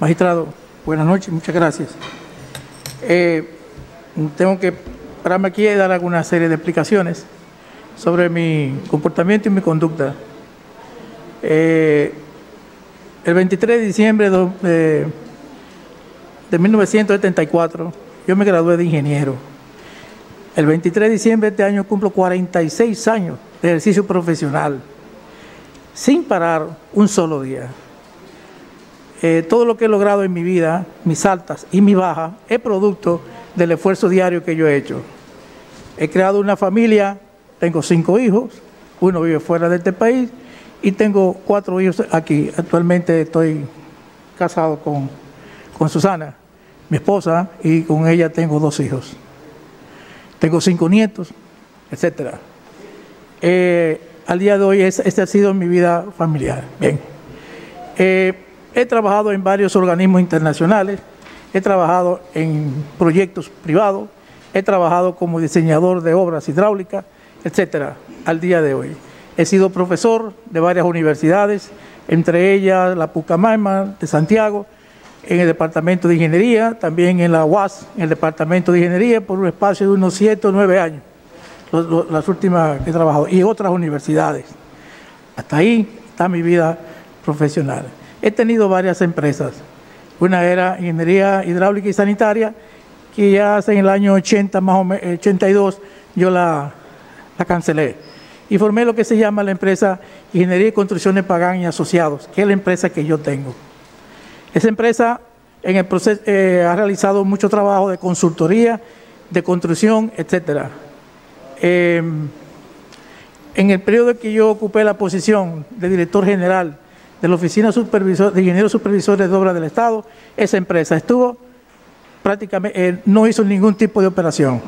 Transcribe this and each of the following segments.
Magistrado, buenas noches, muchas gracias. Eh, tengo que pararme aquí y dar alguna serie de explicaciones sobre mi comportamiento y mi conducta. Eh, el 23 de diciembre de, de 1974, yo me gradué de ingeniero. El 23 de diciembre de este año cumplo 46 años de ejercicio profesional, sin parar un solo día. Eh, todo lo que he logrado en mi vida, mis altas y mis bajas, es producto del esfuerzo diario que yo he hecho. He creado una familia, tengo cinco hijos, uno vive fuera de este país y tengo cuatro hijos aquí. Actualmente estoy casado con, con Susana, mi esposa, y con ella tengo dos hijos. Tengo cinco nietos, etc. Eh, al día de hoy, esta ha sido mi vida familiar. Bien. Eh, He trabajado en varios organismos internacionales, he trabajado en proyectos privados, he trabajado como diseñador de obras hidráulicas, etcétera, al día de hoy. He sido profesor de varias universidades, entre ellas la Pucamaima de Santiago, en el Departamento de Ingeniería, también en la UAS, en el Departamento de Ingeniería, por un espacio de unos 7 o 9 años, las últimas que he trabajado, y otras universidades. Hasta ahí está mi vida profesional. He tenido varias empresas. Una era Ingeniería Hidráulica y Sanitaria, que ya hace en el año 80, más o menos, 82, yo la, cancelé. Y formé lo que se llama la empresa Ingeniería y Construcciones Pagán y Asociados, que es la empresa que yo tengo. Esa empresa en el proceso, eh, ha realizado mucho trabajo de consultoría, de construcción, etc. Em, en el periodo que yo ocupé la posición de director general de la Oficina Supervisor, de Ingenieros Supervisores de Obras del Estado, esa empresa estuvo prácticamente, eh, no hizo ningún tipo de operación,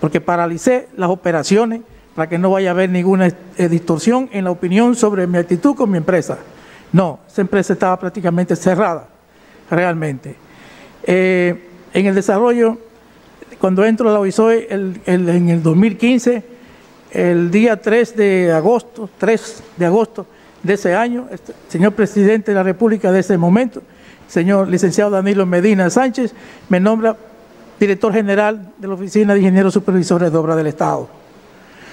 porque paralicé las operaciones para que no vaya a haber ninguna eh, distorsión en la opinión sobre mi actitud con mi empresa. No, esa empresa estaba prácticamente cerrada, realmente. Eh, en el desarrollo, cuando entro a la OISOE en el 2015, el día 3 de agosto, 3 de agosto, de ese año, este, señor presidente de la República de ese momento, señor licenciado Danilo Medina Sánchez, me nombra director general de la Oficina de Ingenieros Supervisores de Obras del Estado.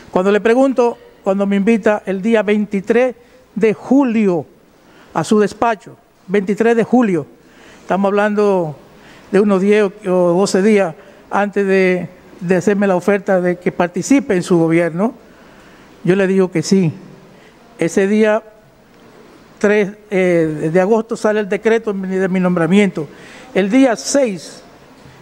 Cuando le pregunto, cuando me invita el día 23 de julio a su despacho, 23 de julio, estamos hablando de unos 10 o 12 días antes de, de hacerme la oferta de que participe en su gobierno, yo le digo que sí. Ese día 3 eh, de agosto sale el decreto de mi nombramiento. El día 6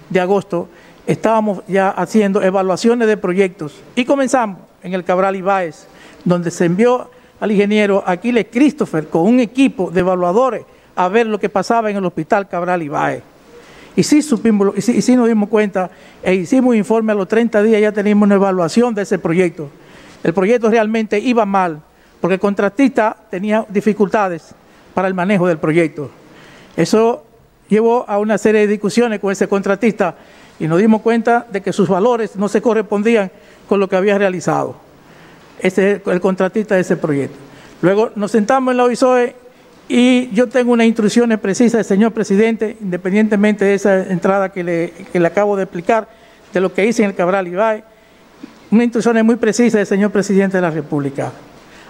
de agosto estábamos ya haciendo evaluaciones de proyectos y comenzamos en el Cabral Ibáez, donde se envió al ingeniero Aquiles Christopher con un equipo de evaluadores a ver lo que pasaba en el hospital Cabral Ibáez. Y sí, supimos, y sí, nos dimos cuenta e hicimos un informe a los 30 días, ya teníamos una evaluación de ese proyecto. El proyecto realmente iba mal, porque el contratista tenía dificultades para el manejo del proyecto. Eso llevó a una serie de discusiones con ese contratista y nos dimos cuenta de que sus valores no se correspondían con lo que había realizado ese, el contratista de ese proyecto. Luego nos sentamos en la OISOE y yo tengo unas instrucciones precisas del señor presidente, independientemente de esa entrada que le, que le acabo de explicar, de lo que hice en el Cabral Ibae, unas instrucciones muy precisas del señor presidente de la República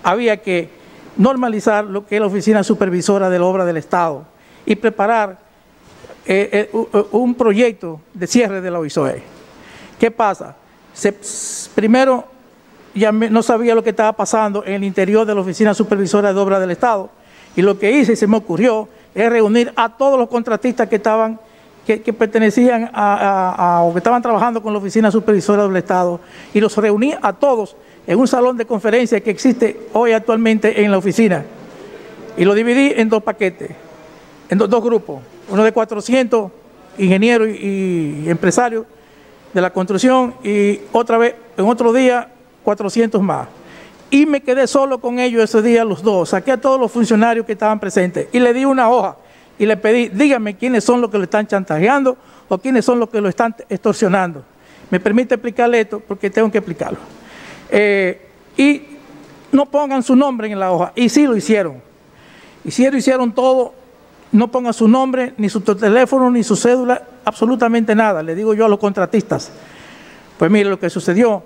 había que normalizar lo que es la oficina supervisora de la obra del Estado y preparar eh, eh, un proyecto de cierre de la OISOE. ¿Qué pasa? primero, ya no sabía lo que estaba pasando en el interior de la oficina supervisora de obra del Estado y lo que hice y se me ocurrió es reunir a todos los contratistas que estaban que, pertenecían a, o que estaban trabajando con la oficina supervisora del Estado y los reuní a todos en un salón de conferencia que existe hoy actualmente en la oficina. Y lo dividí en dos paquetes, en dos, grupos. Uno de 400 ingenieros y, empresarios de la construcción y otra vez, en otro día, 400 más. Y me quedé solo con ellos ese día los dos. Saqué a todos los funcionarios que estaban presentes y le di una hoja y le pedí, dígame quiénes son los que lo están chantajeando o quiénes son los que lo están extorsionando. Me permite explicarle esto porque tengo que explicarlo. Eh, y no pongan su nombre en la hoja. Y sí lo hicieron. Hicieron, hicieron todo no ponga su nombre, ni su teléfono, ni su cédula, absolutamente nada. Le digo yo a los contratistas. Pues mire lo que sucedió.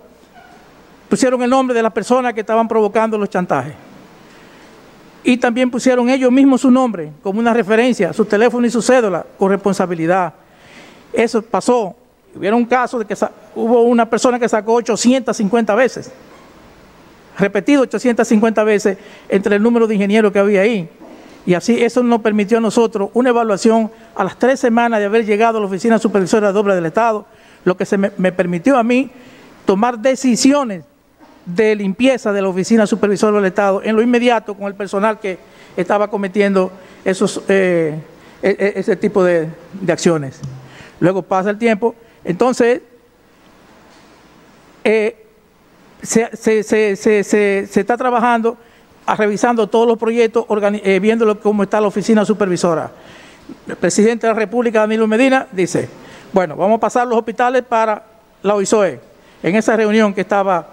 Pusieron el nombre de las personas que estaban provocando los chantajes. Y también pusieron ellos mismos su nombre como una referencia, su teléfono y su cédula, con responsabilidad. Eso pasó. Hubo un caso de que hubo una persona que sacó 850 veces, repetido 850 veces entre el número de ingenieros que había ahí. Y así eso nos permitió a nosotros una evaluación a las tres semanas de haber llegado a la Oficina Supervisora de Obras del Estado, lo que se me, permitió a mí tomar decisiones de limpieza de la Oficina Supervisora del Estado en lo inmediato con el personal que estaba cometiendo esos, eh, e, e, ese tipo de, acciones. Luego pasa el tiempo, entonces eh, se, está trabajando revisando todos los proyectos, eh, viendo cómo está la oficina supervisora. El presidente de la República, Danilo Medina, dice, bueno, vamos a pasar los hospitales para la OISOE. En esa reunión que estaba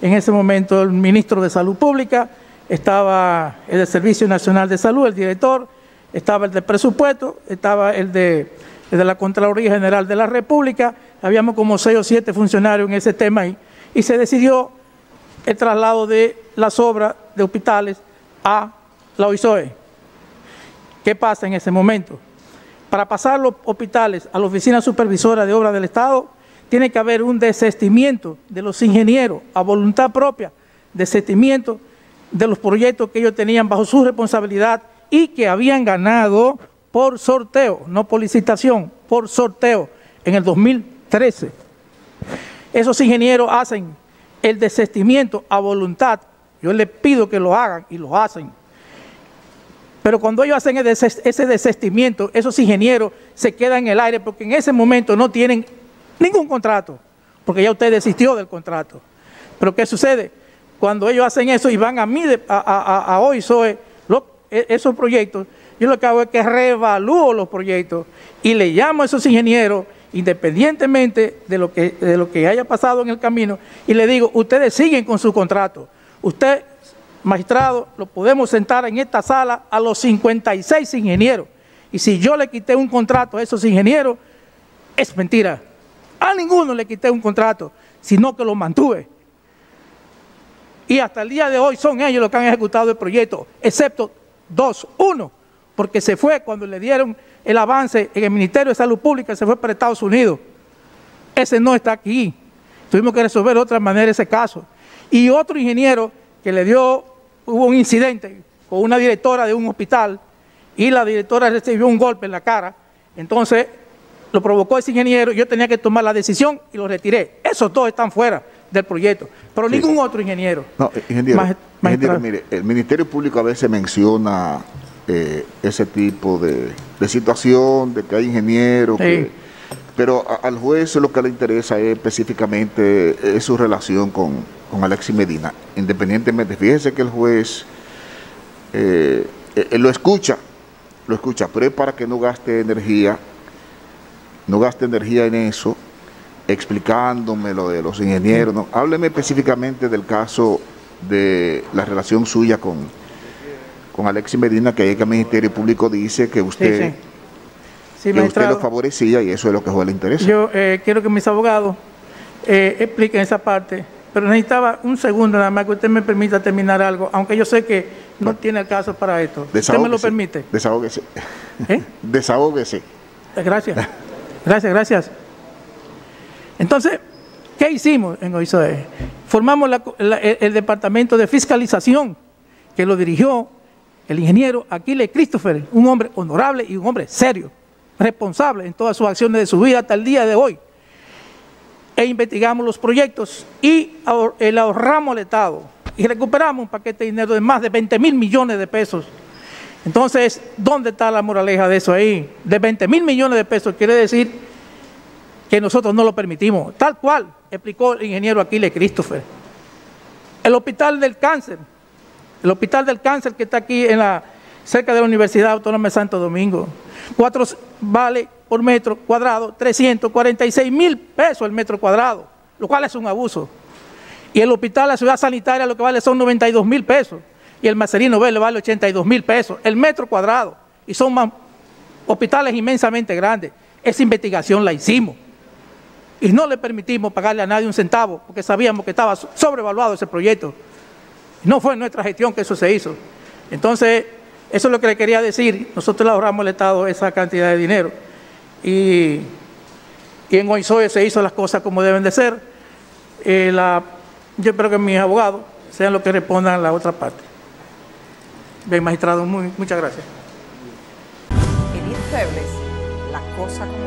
en ese momento el ministro de Salud Pública, estaba el del Servicio Nacional de Salud, el director, estaba el de presupuesto, estaba el de, el de la Contraloría General de la República, habíamos como seis o siete funcionarios en ese tema ahí, y se decidió el traslado de las obras de hospitales a la OISOE. ¿Qué pasa en ese momento? Para pasar los hospitales a la Oficina Supervisora de Obras del Estado, tiene que haber un desestimiento de los ingenieros a voluntad propia, desestimiento de los proyectos que ellos tenían bajo su responsabilidad y que habían ganado por sorteo, no por licitación, por sorteo en el 2013. Esos ingenieros hacen el desestimiento a voluntad yo les pido que lo hagan y lo hacen. Pero cuando ellos hacen ese desestimiento, esos ingenieros se quedan en el aire porque en ese momento no tienen ningún contrato, porque ya usted desistió del contrato. Pero ¿qué sucede? Cuando ellos hacen eso y van a mí, a, hoy soy e, esos proyectos, yo lo que hago es que reevalúo los proyectos y le llamo a esos ingenieros, independientemente de lo que, de lo que haya pasado en el camino, y le digo, ustedes siguen con su contrato. Usted, magistrado, lo podemos sentar en esta sala a los 56 ingenieros. Y si yo le quité un contrato a esos ingenieros, es mentira. A ninguno le quité un contrato, sino que lo mantuve. Y hasta el día de hoy son ellos los que han ejecutado el proyecto, excepto dos. Uno, porque se fue cuando le dieron el avance en el Ministerio de Salud Pública, se fue para Estados Unidos. Ese no está aquí. Tuvimos que resolver de otra manera ese caso. Y otro ingeniero que le dio, hubo un incidente con una directora de un hospital y la directora recibió un golpe en la cara. Entonces lo provocó ese ingeniero, yo tenía que tomar la decisión y lo retiré. Esos dos están fuera del proyecto, pero ningún otro ingeniero. No, ingeniero, mire, el Ministerio Público a veces menciona eh, ese tipo de, situación, de que hay ingenieros que pero al juez lo que le interesa es específicamente es su relación con, con Alexis Medina. Independientemente, fíjese que el juez eh, eh, lo escucha, lo escucha, pero es para que no gaste energía, no gaste energía en eso, explicándome lo de los ingenieros. No. Hábleme específicamente del caso de la relación suya con, con Alexis Medina, que ahí que el Ministerio Público dice que usted que usted lo favorecía y eso es lo que a le interesa. Yo eh, quiero que mis abogados eh, expliquen esa parte, pero necesitaba un segundo nada más que usted me permita terminar algo, aunque yo sé que no, tiene el caso para esto. ¿Usted me lo permite? Desahógese. ¿Eh? Desahógese. Gracias. Gracias, gracias. Entonces, ¿qué hicimos en OISOE? Formamos el, departamento de fiscalización que lo dirigió el ingeniero Aquiles Christopher, un hombre honorable y un hombre serio responsable en todas sus acciones de su vida hasta el día de hoy. E investigamos los proyectos y el ahorramos al Estado y recuperamos un paquete de dinero de más de 20 mil millones de pesos. Entonces, ¿dónde está la moraleja de eso ahí? De 20 mil millones de pesos quiere decir que nosotros no lo permitimos, tal cual explicó el ingeniero Aquiles Christopher. El hospital del cáncer, el hospital del cáncer que está aquí en la, cerca de la Universidad Autónoma de Santo Domingo, Cuatro vale por metro cuadrado 346 mil pesos el metro cuadrado, lo cual es un abuso. Y el hospital, la ciudad sanitaria, lo que vale son 92 mil pesos. Y el Macerino B le vale 82 mil pesos el metro cuadrado. Y son hospitales inmensamente grandes. Esa investigación la hicimos. Y no le permitimos pagarle a nadie un centavo, porque sabíamos que estaba sobrevaluado ese proyecto. No fue en nuestra gestión que eso se hizo. Entonces, eso es lo que le quería decir. Nosotros le ahorramos al Estado esa cantidad de dinero. Y, en Oisoe se hizo las cosas como deben de ser. Eh, yo espero que mis abogados sean los que respondan a la otra parte. Bien, magistrado, muchas gracias. Como.